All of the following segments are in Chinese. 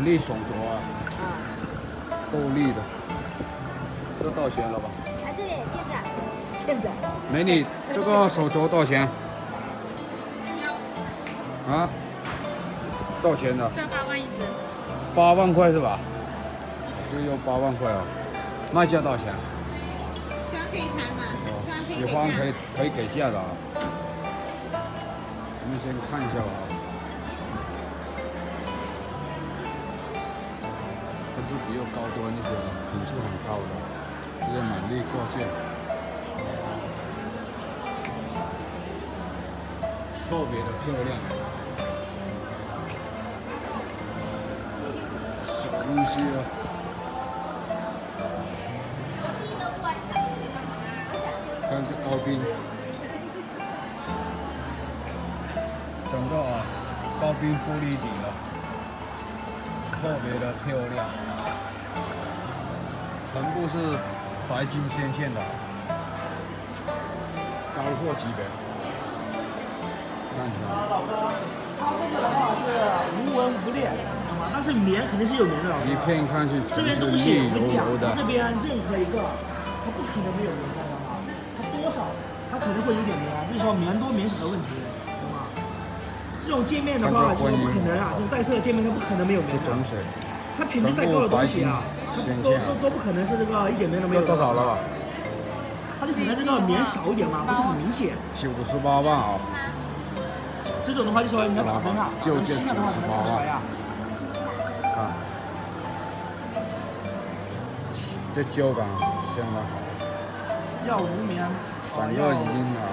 满力手镯啊，啊，够力的，这多少钱老板？啊这里店长，店长，美女，这个手镯多少钱？啊？多少钱的？这八万一只，八万块是吧？这要八万块啊，卖价多少钱？喜欢可以谈嘛，希望可以喜欢可以可以给价的啊。我们先看一下吧是比较高端一些，品质很高的，这个满力挂件，特别的。漂亮。小东西啊。看这高冰，整个啊高冰玻璃底的，特别的。漂亮，全部是白金镶嵌的，高货级别。看一下，它这个的话是无纹无裂，懂吗？但是棉肯定是有棉的。一片看去这边东西油我跟你讲油，的它这，边任何一个，它不可能没有棉，知道吗？它多少，它可能会有点棉，就是说棉多棉少的问题，懂吗？这种界面的话，是不可能啊，这种带色的界面它不可能没有棉的它品质再高的东西啊都都都不可能是这个一点棉都没有。这多少？了吧？它就可能这个棉少一点嘛，不是很明显。九十八万啊！这种的话就说你要打分啊，就这打灯新的的话才能看。这胶感相当好，要无棉，整呃，要个已经啊，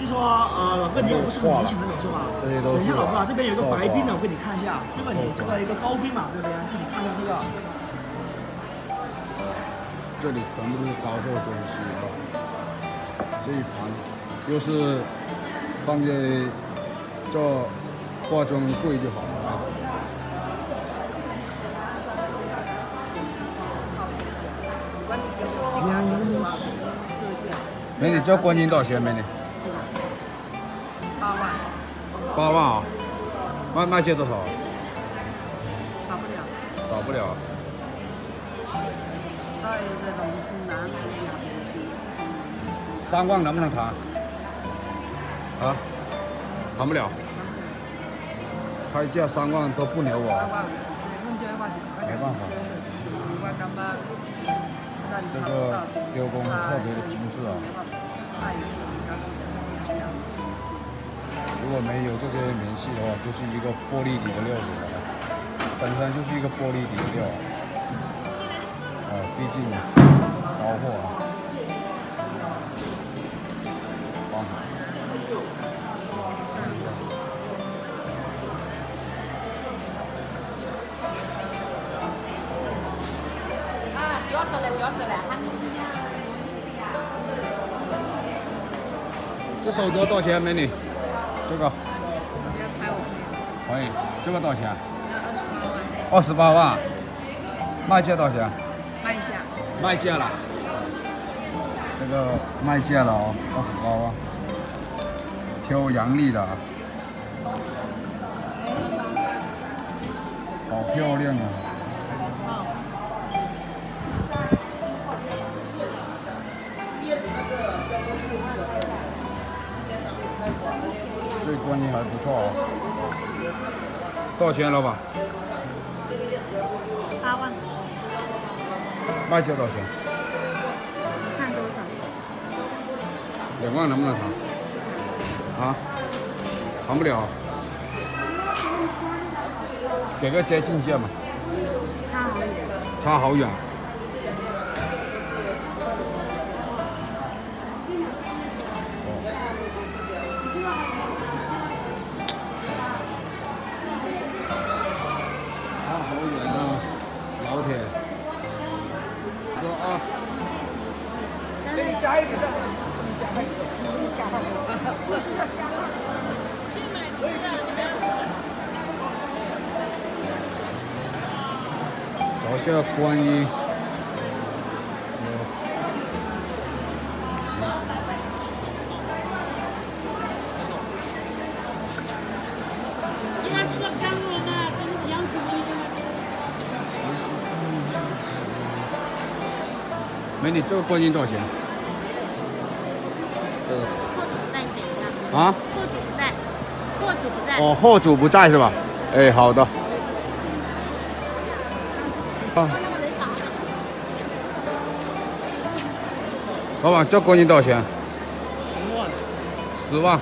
就说呃，老哥你也不是很明显那种是吧？这些都是等一下老哥啊，这边有个白冰的，我给你看一下，这个你这个一个高冰嘛，这边给你看一下这个，这里全部都是高货东西啊。这一盘又是放在这化妆柜就好了啊。美女，这观音多少钱？美女？八万，八万啊？卖卖价多少？少不了。少不了。三万能不能谈？啊？谈不了。开价三万都不留我。没办法这个雕工特别的精致啊！如果没有这些棉系的话，就是一个玻璃底的料子了，本身就是一个玻璃底的料。啊，毕竟高货啊。啊，不要走了，不要走了，哈。这手镯多少钱，美女？这个，不要拍我，可以。这个多少钱？二十八万二十八万。卖价多少钱？卖价，了。这个卖价了哦，二十八万。挑阳历的啊。好漂亮啊！这观音还不错哦。多少钱，老板？八万，卖价多少钱？看多少？两万能不能谈？啊？谈不了。给个接近价嘛，差好远。差好远。差好远啊，老铁。加一点的，加一，你加，就是加。找下观音。吃干？真。美女，这个观音多少钱？啊？货主不在，货主不在。哦，货主不在是吧？哎，好的。啊，那个人少。老板，这观音多少钱？十万。十万。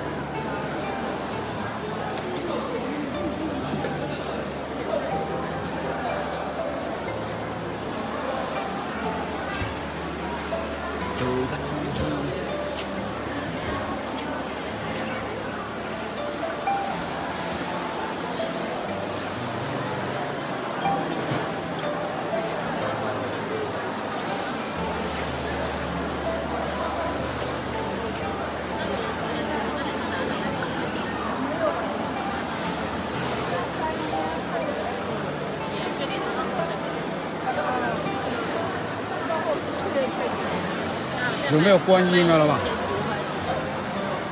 有没有观音啊，老板？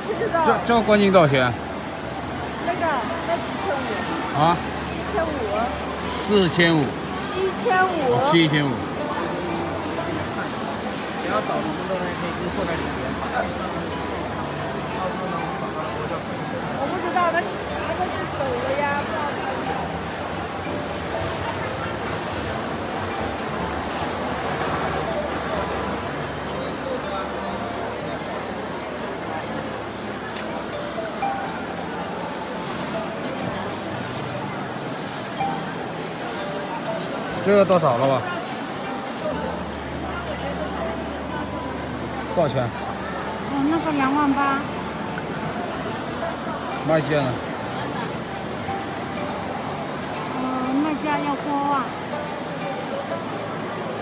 不知道。这这个观音多少钱？那个那七千五。啊？七千五。四千五。七千五。七千五。你要找什么东西可以跟后台里面。这个多少了吧？多少钱？哦，那个两万八。卖线呢？呃，那家要过万。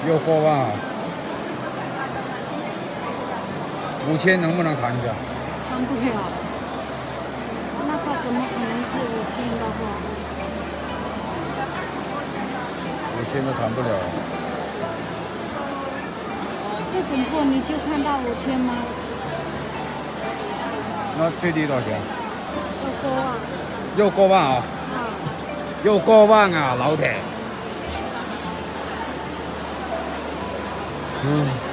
要过万啊？五千能不能谈一下？谈不了。那个怎么可能是五千的货？五千都谈不了。这种货你就看到五千吗？那最低多少钱？要过万。又过万啊！啊。又过万啊，老铁！嗯。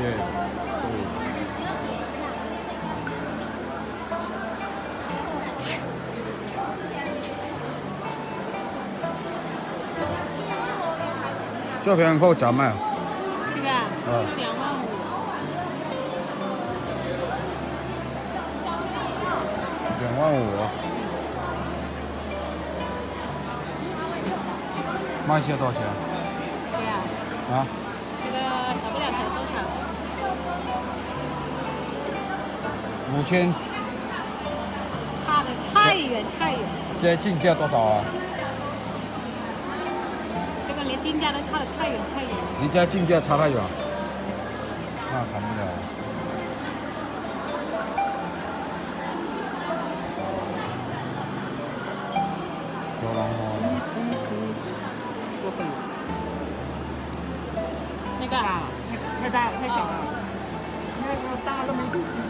对。这边够咋卖？这个啊，这个两万五。两万五。卖些多少钱？对呀。啊？五千。差的太远太远。这进价多少啊？这个连进价都差的太远太远。离家进价差太远，那谈不了。多浪行行行，过分了。那个啊，太太大了，太小了。那个大那么一度比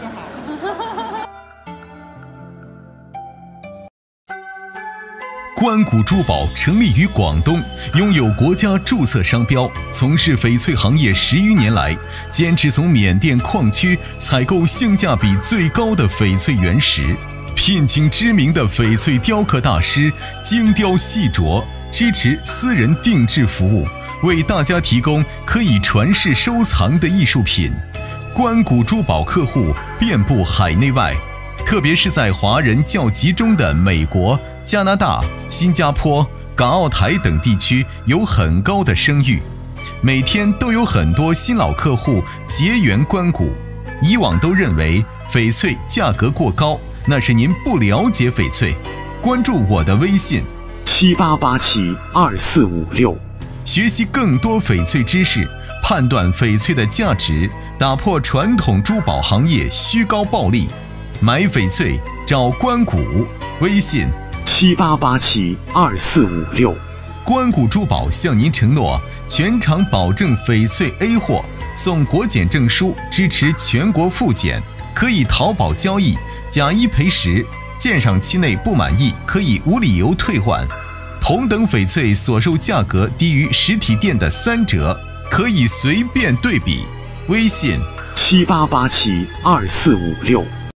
较好。关谷珠宝成立于广东，拥有国家注册商标，从事翡翠行业十余年来，坚持从缅甸矿区采购性价比最高的翡翠原石，聘请知名的翡翠雕刻大师精雕细琢，支持私人定制服务，为大家提供可以传世收藏的艺术品。关谷珠宝客户遍布海内外。特别是在华人较集中的美国、加拿大、新加坡、港澳台等地区有很高的声誉，每天都有很多新老客户结缘关谷。以往都认为翡翠价格过高，那是您不了解翡翠。关注我的微信七八八七二四五六，学习更多翡翠知识，判断翡翠的价值打破传统珠宝行业虚高暴利买翡翠找关谷。微信七八八七二四五六。关谷珠宝向您承诺全场保证翡翠 a 货送国检证书支持全国复检可以淘宝交易假一赔十鉴赏期内不满意可以无理由退换同等翡翠所售价格低于实体店的三折。可以随便对比。微信。七八八七二四五六。